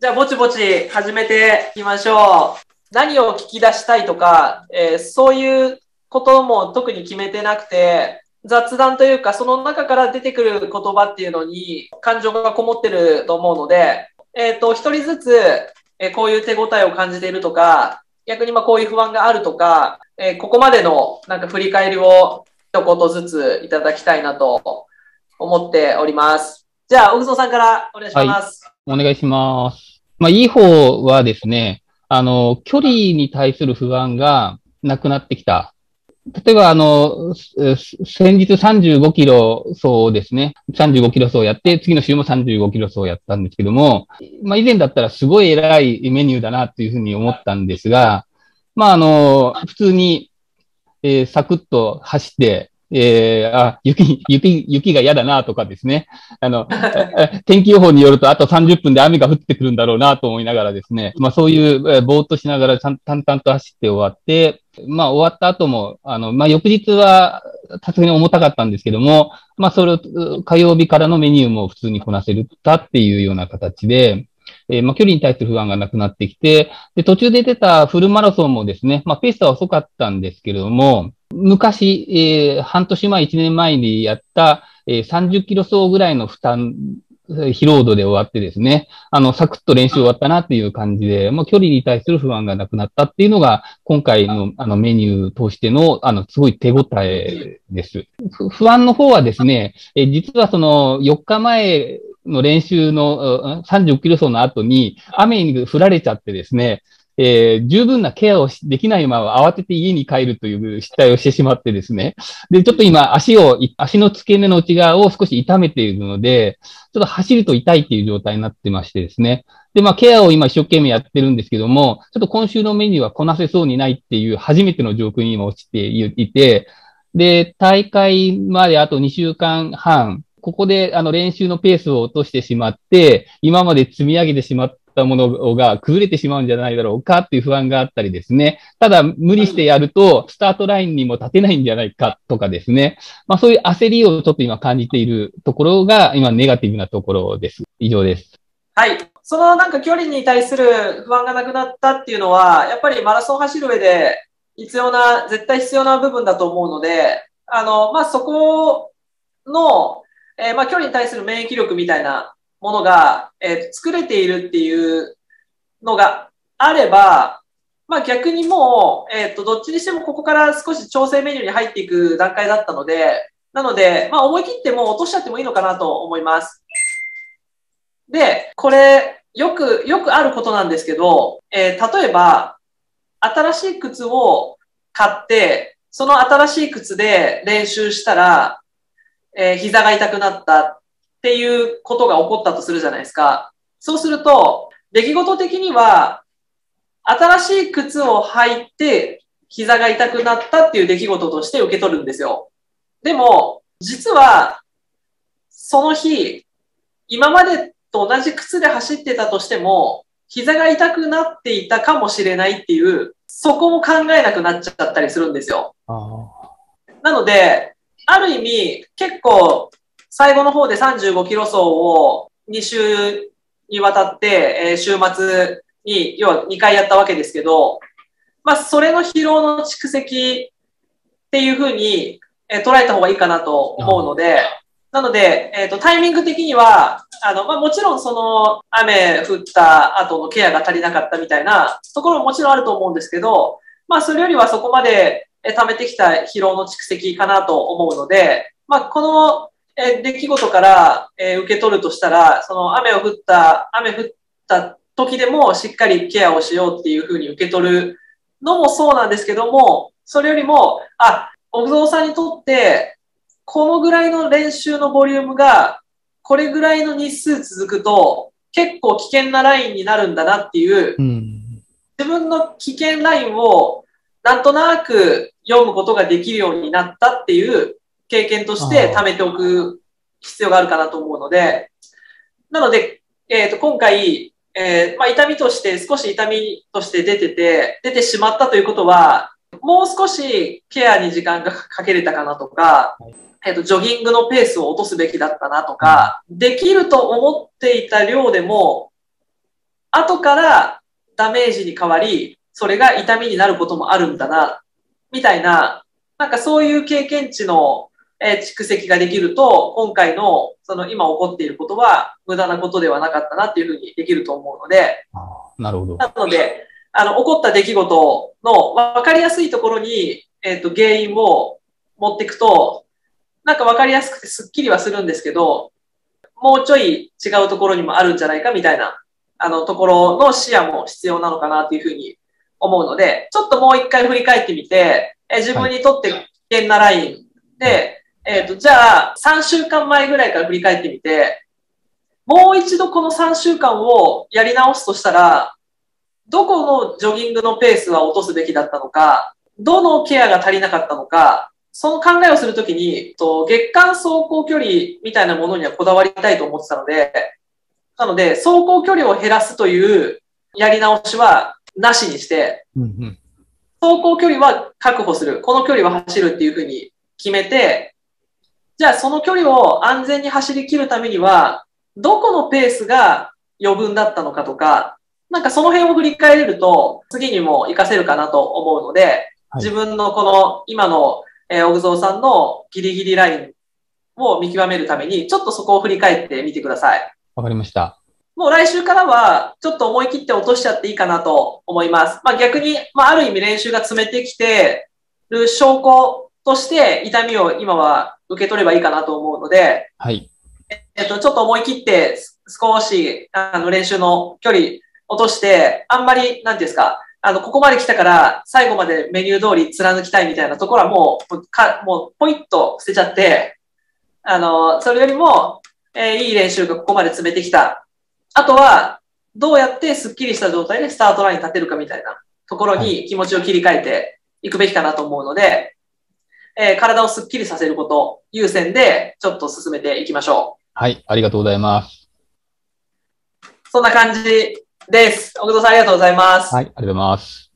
じゃあ、ぼちぼち始めていきましょう。何を聞き出したいとか、えー、そういうことも特に決めてなくて、雑談というか、その中から出てくる言葉っていうのに感情がこもってると思うので、えっ、ー、と、一人ずつ、えー、こういう手応えを感じているとか、逆にまこういう不安があるとか、えここまでのなんか振り返りを一言ずついただきたいなと思っております。じゃあ、奥蔵さんからお願いします。はい、お願いします。まあ、いい方はですね、あの、距離に対する不安がなくなってきた。例えば、あの、先日35キロ走ですね。35キロ走やって、次の週も35キロ走やったんですけども、まあ、以前だったらすごい偉いメニューだなっていうふうに思ったんですが、まあ、あの、普通に、えー、サクッと走って、えー、あ、雪、雪、雪が嫌だなとかですね。あの、天気予報によるとあと30分で雨が降ってくるんだろうなと思いながらですね。まあそういう、えー、ぼーっとしながら淡々と走って終わって、まあ終わった後も、あの、まあ翌日はさすがに重たかったんですけども、まあそれを火曜日からのメニューも普通にこなせるたっていうような形で、えー、まあ、距離に対する不安がなくなってきて、で、途中で出たフルマラソンもですね、まあ、ペースは遅かったんですけれども、昔、えー、半年前、1年前にやった、えー、30キロ走ぐらいの負担、疲労度で終わってですね、あの、サクッと練習終わったなっていう感じで、まあ、距離に対する不安がなくなったっていうのが、今回のあのメニュー通しての、あの、すごい手応えです。不安の方はですね、え、実はその4日前の練習の30キロ走の後に雨に降られちゃってですね、えー、十分なケアをできないまま慌てて家に帰るという失態をしてしまってですね。で、ちょっと今足を、足の付け根の内側を少し痛めているので、ちょっと走ると痛いっていう状態になってましてですね。で、まあ、ケアを今一生懸命やってるんですけども、ちょっと今週のメニューはこなせそうにないっていう初めての状況に今落ちていて、で、大会まであと2週間半、ここであの練習のペースを落としてしまって、今まで積み上げてしまったものが崩れてしまうんじゃないだろうかっていう不安があったりですね。ただ、無理してやると、スタートラインにも立てないんじゃないかとかですね。まあそういう焦りをちょっと今感じているところが、今ネガティブなところです。以上です。はい。そのなんか距離に対する不安がなくなったっていうのは、やっぱりマラソン走る上で必要な、絶対必要な部分だと思うので、あの、まあ、そこの、えー、まあ、距離に対する免疫力みたいなものが、えー、作れているっていうのがあれば、まあ逆にもう、えっ、ー、と、どっちにしてもここから少し調整メニューに入っていく段階だったので、なので、まあ思い切ってもう落としちゃってもいいのかなと思います。で、これ、よく、よくあることなんですけど、えー、例えば、新しい靴を買って、その新しい靴で練習したら、えー、膝が痛くなったっていうことが起こったとするじゃないですか。そうすると、出来事的には、新しい靴を履いて、膝が痛くなったっていう出来事として受け取るんですよ。でも、実は、その日、今までと同じ靴で走ってたとしても、膝が痛くなっていたかもしれないっていう、そこも考えなくなっちゃったりするんですよ。なので、ある意味、結構最後の方で35キロ走を2週にわたって、えー、週末に、要は2回やったわけですけど、まあ、それの疲労の蓄積っていうふうに、えー、捉えた方がいいかなと思うので、なので、えっ、ー、と、タイミング的には、あの、まあ、もちろんその、雨降った後のケアが足りなかったみたいなところももちろんあると思うんですけど、まあ、それよりはそこまで、え溜めてきた疲労の蓄積かなと思うので、まあ、このえ出来事から、え受け取るとしたら、その雨を降った、雨降った時でもしっかりケアをしようっていうふうに受け取るのもそうなんですけども、それよりも、あ、小蔵さんにとって、このぐらいの練習のボリュームが、これぐらいの日数続くと、結構危険なラインになるんだなっていう、うん、自分の危険ラインをなんとなく読むことができるようになったっていう経験として貯めておく必要があるかなと思うので、なので、えっ、ー、と、今回、えー、まあ、痛みとして、少し痛みとして出てて、出てしまったということは、もう少しケアに時間がかけれたかなとか、えっ、ー、と、ジョギングのペースを落とすべきだったなとか、できると思っていた量でも、後からダメージに変わり、それが痛みになることもあるんだな、みたいな、なんかそういう経験値のえ蓄積ができると、今回のその今起こっていることは無駄なことではなかったなっていうふうにできると思うので、なるほど。なので、あの、起こった出来事の分かりやすいところに、えっ、ー、と、原因を持っていくと、なんか分かりやすくてスッキリはするんですけど、もうちょい違うところにもあるんじゃないかみたいな、あの、ところの視野も必要なのかなっていうふうに思うので、ちょっともう一回振り返ってみて、え自分にとって危険なラインで、えっ、ー、と、じゃあ、3週間前ぐらいから振り返ってみて、もう一度この3週間をやり直すとしたら、どこのジョギングのペースは落とすべきだったのか、どのケアが足りなかったのか、その考えをするときに、と月間走行距離みたいなものにはこだわりたいと思ってたので、なので、走行距離を減らすというやり直しはなしにして、走行距離は確保する。この距離は走るっていうふうに決めて、じゃあその距離を安全に走り切るためには、どこのペースが余分だったのかとか、なんかその辺を振り返れると、次にも活かせるかなと思うので、はい、自分のこの今の、えー、小久さんのギリギリラインを見極めるために、ちょっとそこを振り返ってみてください。わかりました。もう来週からは、ちょっと思い切って落としちゃっていいかなと思います。まあ逆に、まあある意味練習が詰めてきてる証拠として痛みを今は受け取ればいいかなと思うので、はい。えっと、ちょっと思い切って少し、あの、練習の距離落として、あんまり、なんていうんですか、あの、ここまで来たから最後までメニュー通り貫きたいみたいなところはもう、かもう、ポイッと捨てちゃって、あの、それよりも、えー、いい練習がここまで詰めてきた。あとは、どうやってスッキリした状態でスタートラインに立てるかみたいなところに気持ちを切り替えていくべきかなと思うので、えー、体をスッキリさせること優先でちょっと進めていきましょう。はい、ありがとうございます。そんな感じです。奥戸さんありがとうございます。はい、ありがとうございます。